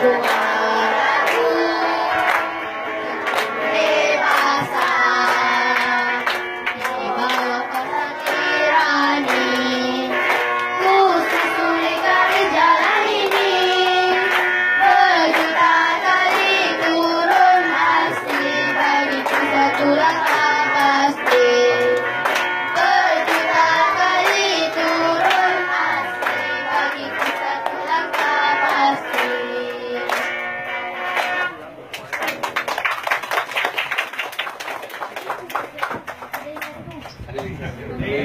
Thank you. Arrivederci.